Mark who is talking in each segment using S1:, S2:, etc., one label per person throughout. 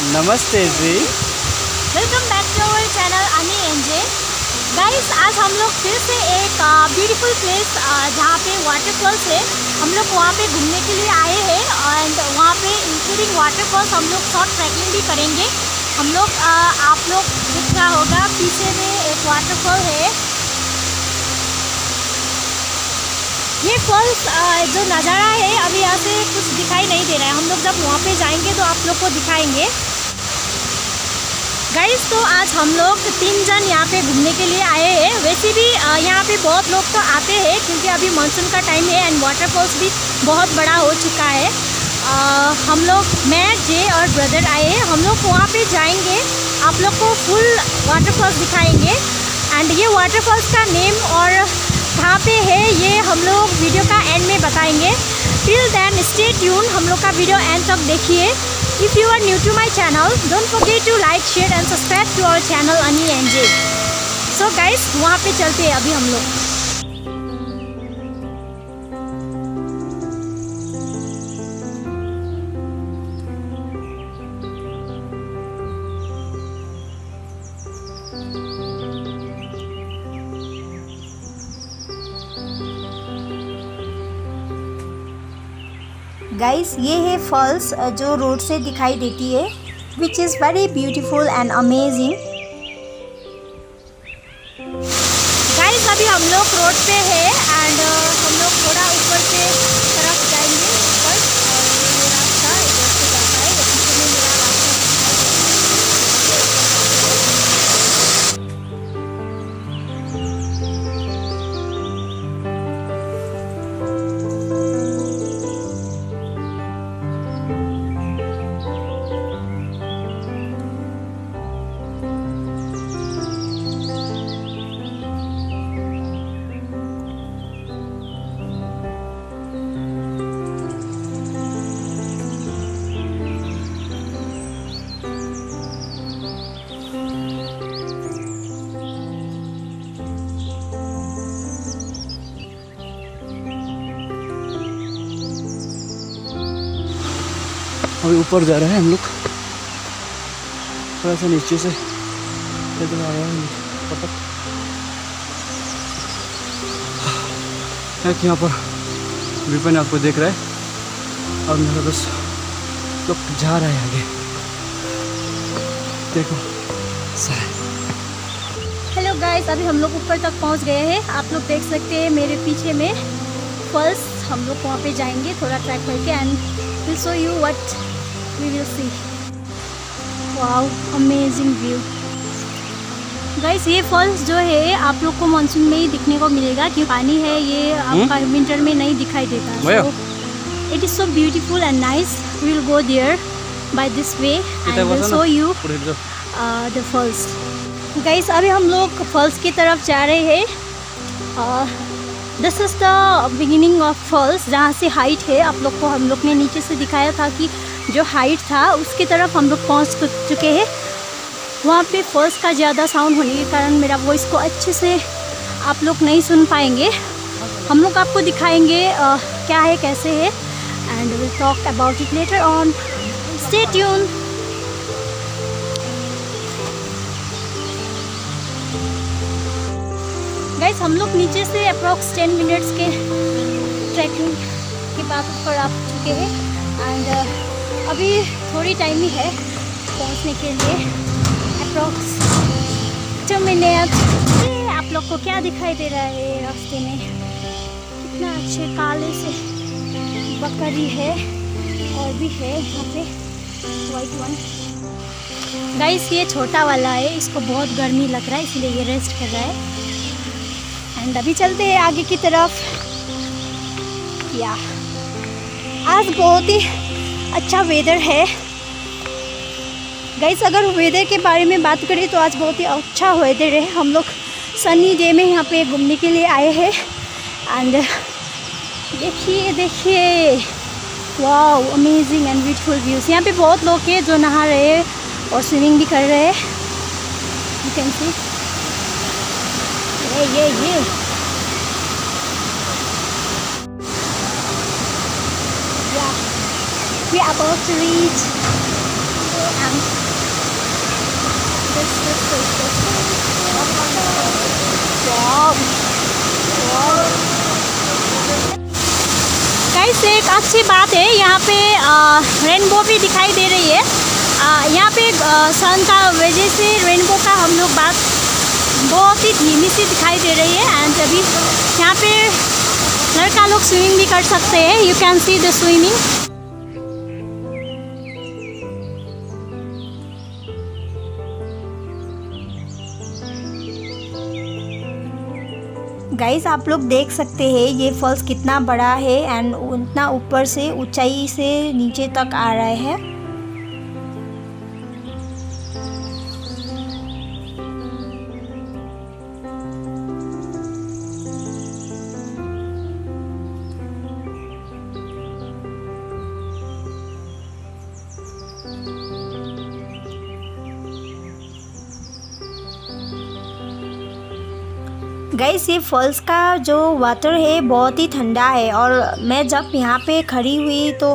S1: नमस्ते जी।
S2: Welcome back to our channel Ani NJ guys आज हम लोग फिर से एक ब्यूटीफुल प्लेस जहाँ पे वाटरफॉल्स है। हम लोग वहाँ पे घूमने के लिए आए हैं एंड वहाँ पे इंक्लूडिंग वाटरफॉल्स हम लोग शॉर्ट ट्रैकिंग भी करेंगे। हम लोग आप लोग दिख रहा होगा, पीछे में एक वाटरफॉल है। ये फॉल्स जो नज़ारा है अभी यहाँ से कुछ दिखाई नहीं दे रहा है। हम लोग जब वहाँ पे जाएँगे तो आप लोग को दिखाएँगे। गाइस तो आज हम लोग तीन जन यहाँ पे घूमने के लिए आए हैं। वैसे भी यहाँ पे बहुत लोग तो आते हैं क्योंकि अभी मानसून का टाइम है एंड वाटरफॉल्स भी बहुत बड़ा हो चुका है। आ, हम लोग मैं जे और ब्रदर आए हैं। हम लोग वहाँ पे जाएँगे। आप लोग को फुल वाटरफॉल्स दिखाएँगे। एंड ये वाटरफॉल्स का नेम और कहाँ पे है ये हम लोग वीडियो का एंड में बताएँगे। टिल देन स्टे ट्यून हम लोग का वीडियो एंड तक देखिए। If you are new to my channel don't forget to like share and subscribe to our channel Ani N J so guys वहाँ पे चलते हैं अभी हम लोग।
S3: गाइस ये है फॉल्स जो रोड से दिखाई देती है which is very beautiful and amazing
S2: अभी ऊपर
S1: जा रहे हैं हम लोग। थोड़ा सा नीचे से इधर आ रहा है पटक। एक यहाँ पर विपिन आपको देख रहा है। और मेरा बस लोग जा रहे हैं आगे। देखो
S2: हेलो गाइस अभी हम लोग ऊपर तक पहुँच गए हैं। आप लोग देख सकते हैं मेरे पीछे में फ़र्स्ट हम लोग वहाँ पे जाएँगे थोड़ा ट्रैक करके। And will show you what we will see wow amazing view guys ये फॉल्स जो है आप लोग को मानसून में ही दिखने को मिलेगा कि पानी है ये आपका विंटर में नहीं दिखाई देता। It is so beautiful and nice we will go there by this way and will show you the falls guys अभी हम लोग फॉल्स की तरफ़ जा रहे हैं। This is the beginning of falls जहाँ से हाइट है आप लोग को हम लोग ने नीचे से दिखाया था कि जो हाइट था उसकी तरफ़ हम लोग पहुँच चुके हैं। वहाँ पे फॉल्स का ज़्यादा साउंड होने के कारण मेरा वॉइस को अच्छे से आप लोग नहीं सुन पाएँगे। हम लोग आपको दिखाएँगे uh, क्या है कैसे है and will talk about it later on stay tuned guys हम लोग नीचे से अप्रॉक्स टेन मिनट्स के ट्रैकिंग के बाद ऊपर आ चुके हैं एंड अभी थोड़ी टाइम ही है पहुँचने के लिए अप्रॉक्स टू मिनट आप लोग को क्या दिखाई दे रहा है रास्ते में? कितना अच्छे काले से बकरी है और भी है यहाँ पे वाइट वन गाइस ये छोटा वाला है, इसको बहुत गर्मी लग रहा है, इसलिए ये रेस्ट कर रहा है. एंड अभी चलते हैं आगे की तरफ़. या आज बहुत ही अच्छा वेदर है। गाइस अगर वेदर के बारे में बात करें तो आज बहुत ही अच्छा वेदर है। हम लोग सनी डे में यहाँ पे घूमने के लिए आए हैं। एंड देखिए देखिए। Wow amazing and beautiful views यहाँ पे बहुत लोग हैं जो नहा रहे हैं और स्विमिंग भी कर रहे हैं। यू कैन सी ये ये ये। we are about to reach um, this, this, this, this, this. Wow. Guys एक अच्छी बात है यहाँ पे रेनबो भी दिखाई दे रही है यहाँ पे सन का वजह से रेनबो का हम लोग बात बहुत ही धीमी सी दिखाई दे रही है एंड अभी यहाँ पे लड़का लोग स्विमिंग भी कर सकते हैं you can see the swimming
S3: guys आप लोग देख सकते हैं ये फॉल्स कितना बड़ा है एंड उतना ऊपर से ऊंचाई से नीचे तक आ रहा है। गैस, ये फॉल्स का जो वाटर है, बहुत ही ठंडा है। और मैं जब यहाँ पे खड़ी हुई तो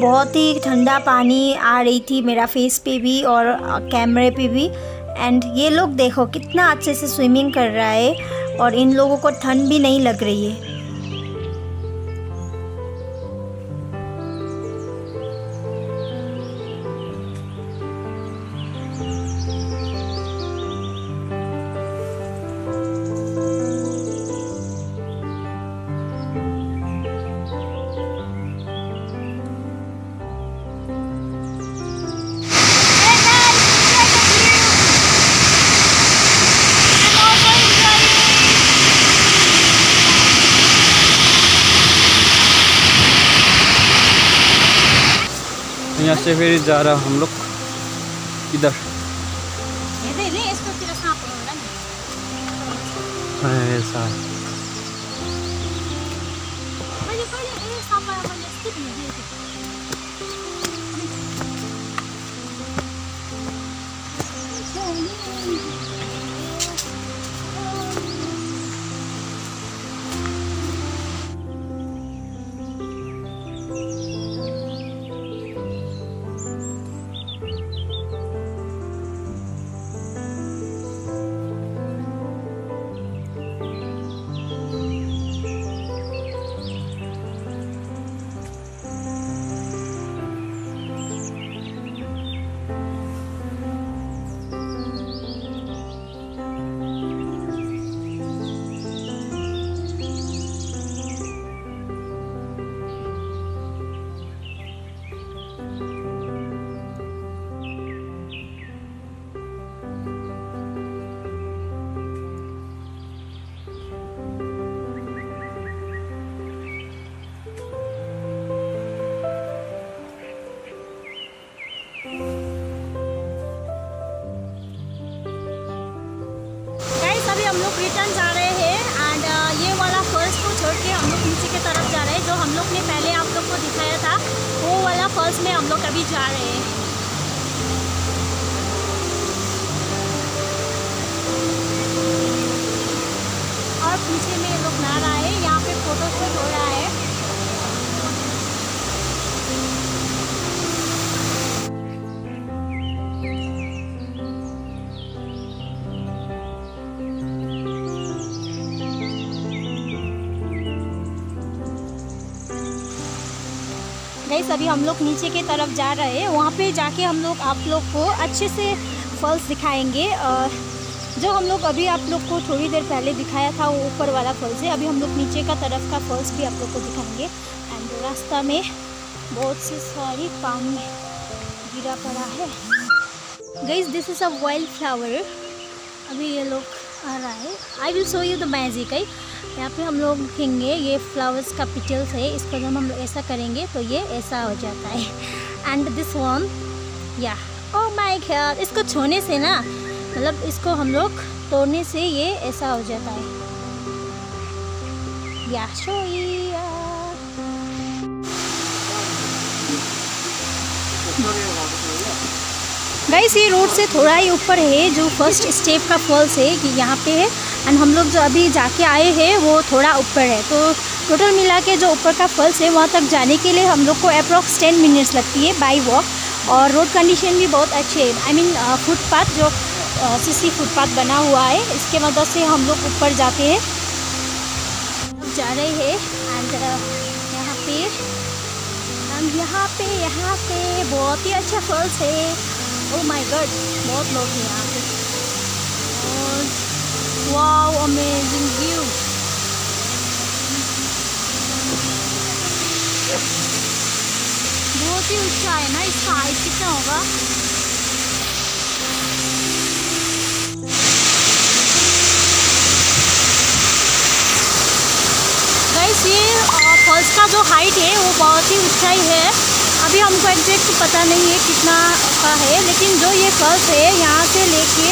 S3: बहुत ही ठंडा पानी आ रही थी मेरा फेस पे भी और कैमरे पे भी। एंड ये लोग देखो कितना अच्छे से स्विमिंग कर रहा है और इन लोगों को ठंड भी नहीं लग रही है।
S1: से फिर जा रहा हम लोग। इधर। ऐसा
S2: गाइस फॉल्स में हम लोग अभी जा रहे हैं। और पीछे में लोग ना रहा है यहाँ पे फ़ोटो शूट हो रहा है। गाइस अभी हम लोग नीचे के तरफ़ जा रहे हैं। वहाँ पे जाके हम लोग आप लोग को अच्छे से फॉल्स दिखाएँगे। और जो हम लोग अभी आप लोग को थोड़ी देर पहले दिखाया था, वो ऊपर वाला फॉल्स है। अभी हम लोग नीचे का तरफ़ का फॉल्स भी आप लोग को दिखाएँगे। एंड रास्ता में बहुत सी सारी पानी गिरा पड़ा है। Guys this is a wild flower अभी ये लोग आ रहा है। I will show you the magic है यहाँ पे हम लोग देखेंगे, ये फ्लावर्स का पिटल्स है, इसको जब हम लोग ऐसा करेंगे तो ये ऐसा हो जाता है। एंड दिस वन या ओ माय गॉड इसको छोने से ना मतलब इसको हम लोग तोड़ने से ये ऐसा हो जाता है। या गाइस ये रोड से थोड़ा ही ऊपर है, जो फ़र्स्ट स्टेप का फॉल्स है कि यहाँ पे है। एंड हम लोग जो अभी जाके आए हैं, वो थोड़ा ऊपर है। तो टोटल मिला के जो ऊपर का फल्स है, वहाँ तक जाने के लिए हम लोग को अप्रॉक्स टेन मिनट्स लगती है बाई वॉक और रोड कंडीशन भी बहुत अच्छे है। आई मीन फुटपाथ जो सीसी फुटपाथ बना हुआ है, इसके मदद से हम लोग ऊपर जाते हैं। जा रहे हैं एंड यहाँ पे हम यहाँ पे यहाँ पे बहुत ही अच्छा फल्स है। ओ माय गॉड बहुत लोग हैं यहाँ पे। अमेजिंग व्यू बहुत ही ऊँचा है ना इसका हाइट कितना होगा गाइस ये फॉल्स का जो हाइट है, वो बहुत ही ऊंचाई है। अभी हमको एग्जैक्ट पता नहीं है कितना का है, लेकिन जो ये फॉल्स है, यहाँ से लेके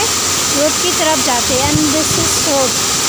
S2: रोड की तरफ़ जाते हैं एंड दिस इज़ रोड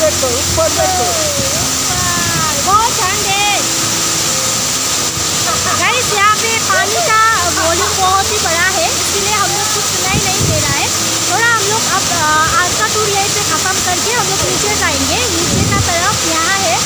S1: देखो ऊपर देखो
S2: बहुत ठंड है यहाँ पे पानी का वॉल्यूम बहुत ही बड़ा है इसीलिए हम लोग कुछ सुनाई नहीं दे रहा है थोड़ा हम लोग अब आज का टूर यहीं पे ख़त्म करके हम लोग नीचे जाएँगे नीचे का तरफ़ यहाँ है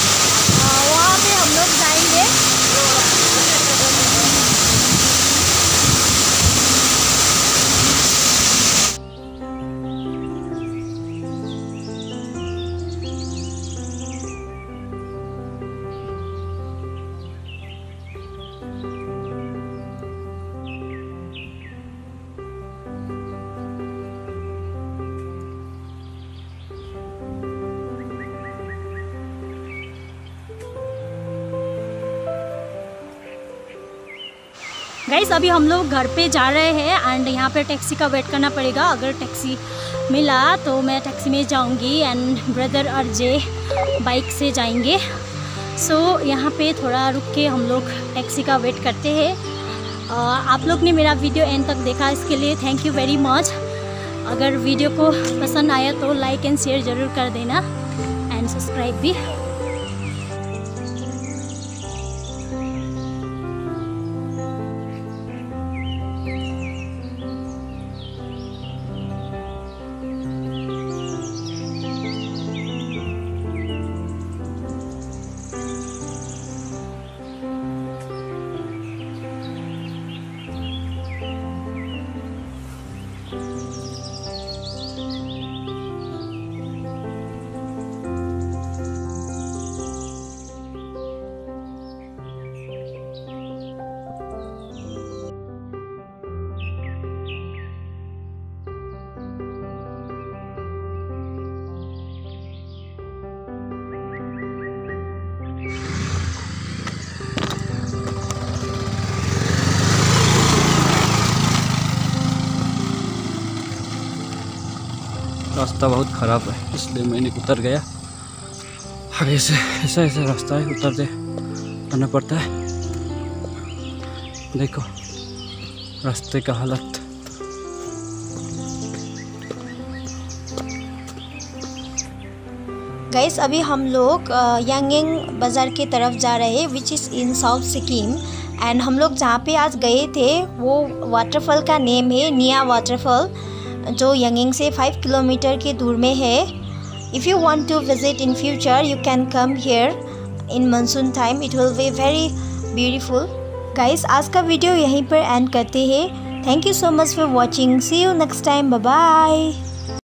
S2: गाइस अभी हम लोग घर पे जा रहे हैं एंड यहाँ पे टैक्सी का वेट करना पड़ेगा। अगर टैक्सी मिला तो मैं टैक्सी में जाऊँगी एंड ब्रदर और जे बाइक से जाएँगे। सो so, यहाँ पे थोड़ा रुक के हम लोग टैक्सी का वेट करते हैं। आप लोग ने मेरा वीडियो एंड तक देखा इसके लिए थैंक यू वेरी मच अगर वीडियो को पसंद आया तो लाइक एंड शेयर ज़रूर कर देना। एंड सब्सक्राइब भी।
S1: रास्ता बहुत ख़राब है, इसलिए मैंने उतर गया। आगे से ऐसा ऐसा रास्ता है उतरते करना पड़ता है। देखो, रास्ते का हालत।
S3: गाइस अभी हम लोग यांगेंग बाज़ार की तरफ़ जा रहे हैं which is in south Sikkim and हम लोग जहाँ पे आज गए थे, वो वाटरफॉल का नेम है निया वाटरफॉल जो यंगिंग से फाइव किलोमीटर की दूर में है। If you want to visit in future you can come here in monsoon time it will be very beautiful guys आज का वीडियो यहीं पर एंड करते हैं। Thank you so much for watching see you next time bye bye